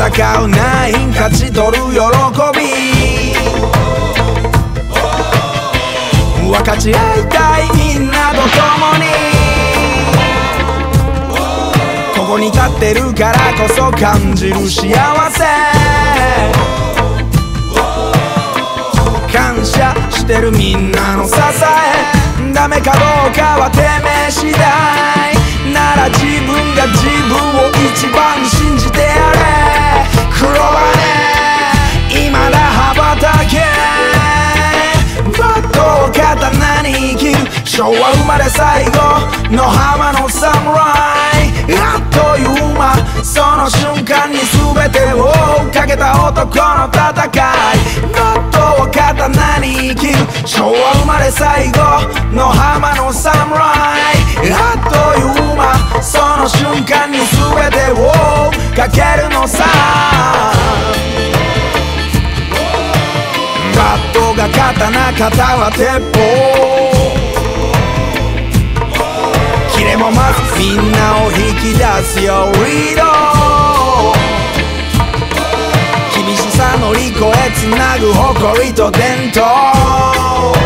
戦うナイン勝ち取る喜び。分かち合いたいみんなと共に。ここに立ってるからこそ感じる幸せ。感謝してるみんなの支え。ダメかどうかはてめえ次第。昭和生まれ最後の浜の侍あっという間その瞬間に全てをかけた男の戦いバットを刀に生きる。昭和生まれ最後の浜の侍あっという間その瞬間に全てをかけるのさ。バットが刀肩は鉄砲。みんなを引き出すよ。リード厳しさ乗り越えつなぐ誇りと伝統。